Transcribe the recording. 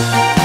Música